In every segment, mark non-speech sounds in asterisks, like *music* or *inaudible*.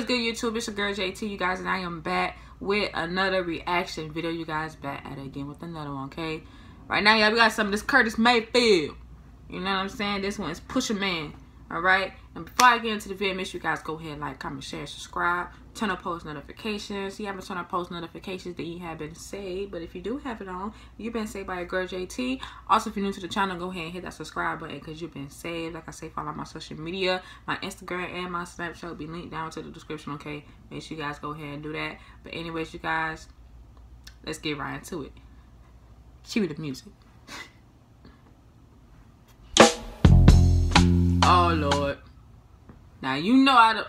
is good, YouTube? It's your girl JT, you guys, and I am back with another reaction video. You guys back at it again with another one, okay? Right now, y'all, we got some of this Curtis Mayfield. You know what I'm saying? This one is Pusher Man. All right. And before I get into the video, make sure you guys go ahead, like, comment, share, subscribe, turn on post notifications. If you haven't turned on post notifications, then you have been saved. But if you do have it on, you've been saved by a girl JT. Also, if you're new to the channel, go ahead and hit that subscribe button because you've been saved. Like I say, follow my social media. My Instagram and my Snapchat will be linked down to the description, okay? Make sure you guys go ahead and do that. But anyways, you guys, let's get right into it. Cue the music. Oh Lord. Now you know I done,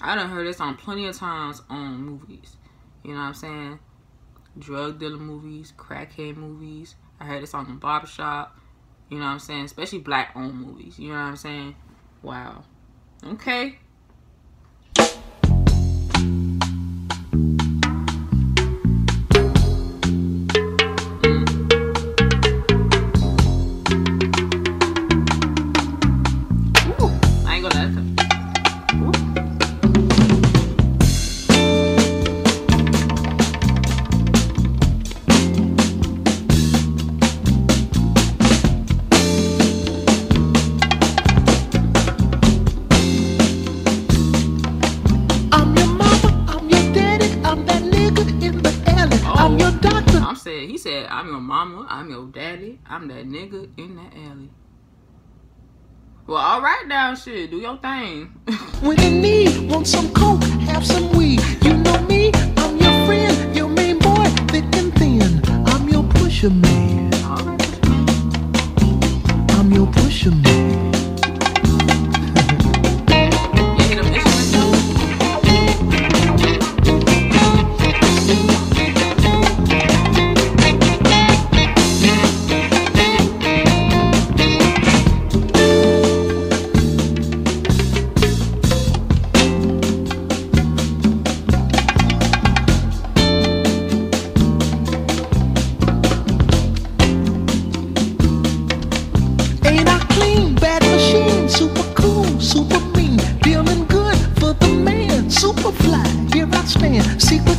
I done heard this on plenty of times on movies. You know what I'm saying? Drug dealer movies, crackhead movies. I heard this on the barbershop. You know what I'm saying? Especially black owned movies. You know what I'm saying? Wow. Okay. He said, I'm your mama, I'm your daddy, I'm that nigga in that alley. Well, all right now, shit, do your thing. *laughs* when in need, want some coke, have some weed. You know me, I'm your friend, your main boy, thick and thin. I'm your pusher man.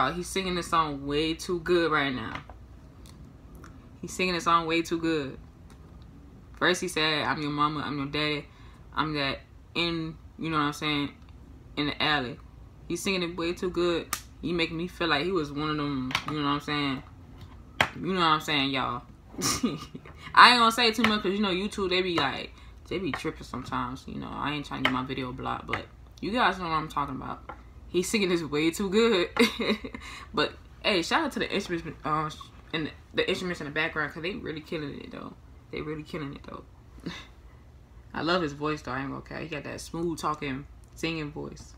Y'all, he's singing this song way too good right now. He's singing this song way too good. First he said, I'm your mama, I'm your daddy. I'm that in, you know what I'm saying, in the alley. He's singing it way too good. He making me feel like he was one of them, you know what I'm saying? You know what I'm saying, y'all. *laughs* I ain't gonna say too much because you know YouTube they be like they be tripping sometimes. You know I ain't trying to get my video blocked, but you guys know what I'm talking about. He's singing this way too good. *laughs* but hey, shout out to the instruments uh, and the, instruments in the background because they really killing it though. They really killing it though. *laughs* I love his voice though. I ain't okay. He got that smooth talking, singing voice.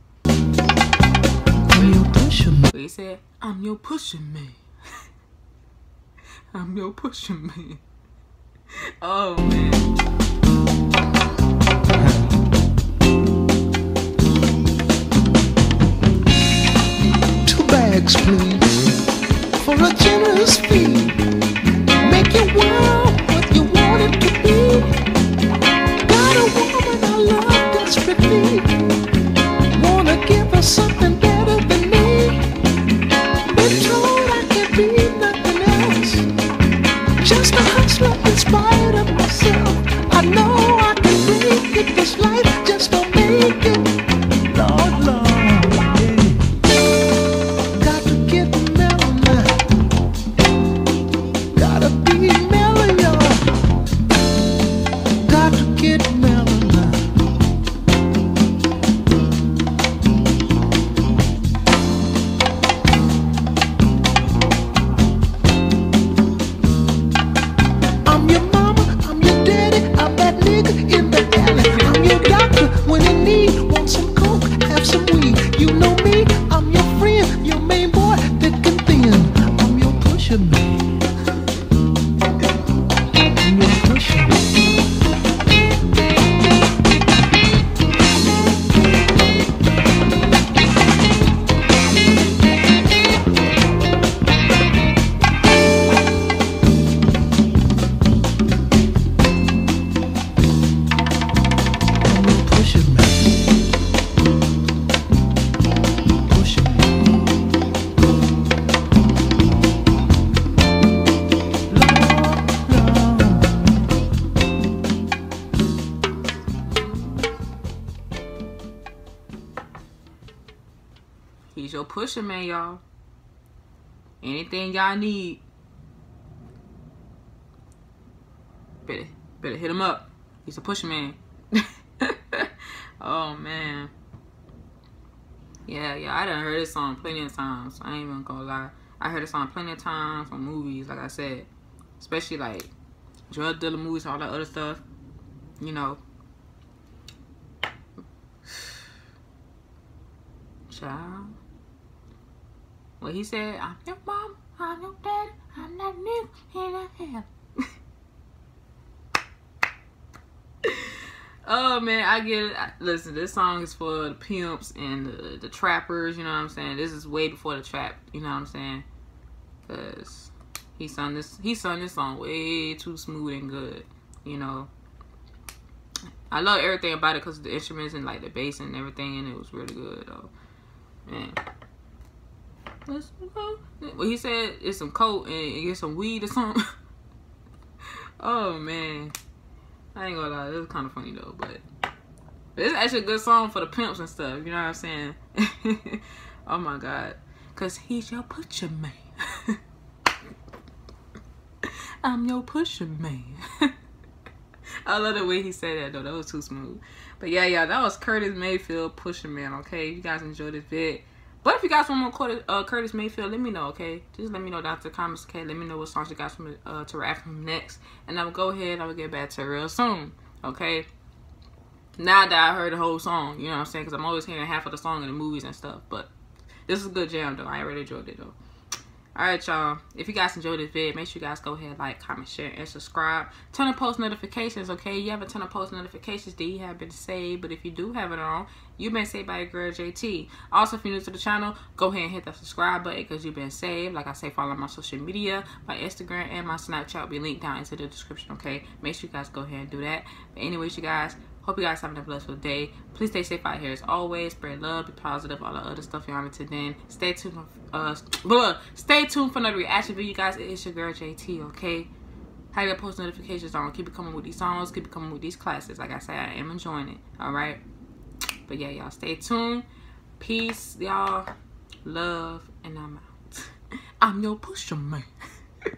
He said, "I'm your pusher man." *laughs* I'm your pusher man. Oh man. Love desperately. Your pusher He's your pusher man, y'all. Anything y'all need, better better hit him up. He's a pusher man. *laughs* oh man. Yeah, yeah, I done heard this song plenty of times. I ain't even gonna lie. I heard this song plenty of times from movies, like I said. Especially like drug dealer movies, all that other stuff. You know. *sighs* Child. Well, he said, I'm your mom, I'm your dad, I'm that nigga in the hell. oh man, I get it. I- Listen, this song is for the pimps and the, the trappers. You know what I'm saying? This is way before the trap. You know what I'm saying? Cause he sung this. He sung this song way too smooth and good. You know. I love everything about it because the instruments and like the bass and everything, and it was really good though. Man. Let's go. Well, he said it's some coke and get some weed or something. *laughs* oh man, I ain't gonna lie, it was kind of funny though, but it's actually a good song for the pimps and stuff. You know what I'm saying? *laughs* oh my god, cause he's your pusher man. *laughs* I'm your pusher man. I love the way he said that though. That was too smooth. But yeah, yeah, that was Curtis Mayfield Pusher Man. Okay, you guys enjoyed this vid. But if you guys want more Curtis, uh, Curtis Mayfield, let me know. Okay, just let me know down in the comments. Okay, let me know what songs you guys want uh, to rap from next, and I will go ahead. I will get back to real soon. Okay. Now that I heard the whole song, you know what I'm saying? Because I'm always hearing half of the song in the movies and stuff. But this is a good jam though. I really enjoyed it though. Alright, y'all. If you guys enjoyed this vid, make sure you guys go ahead, like, comment, share, and subscribe. Turn on post notifications, okay? You haven't turned on post notifications, then you have been saved. But if you do have it on, you've been saved by your girl JT. Also, if you're new to the channel, go ahead and hit that subscribe button because you've been saved. Like I say, follow my social media. My Instagram and my Snapchat will be linked down into the description, okay? Make sure you guys go ahead and do that. But anyways, you guys, Hope you guys having a blessed day. Please stay safe out here as always. Spread love, be positive, all the other stuff y'all into then. Stay tuned for uh blah, stay tuned for another reaction video, you guys. It's your girl JT, okay? Have your post notifications on. Keep it coming with these songs, keep it coming with these classes. Like I said, I am enjoying it. Alright. But yeah, y'all stay tuned. Peace, y'all. Love, and I'm out. *laughs* I'm your pusher man. *laughs*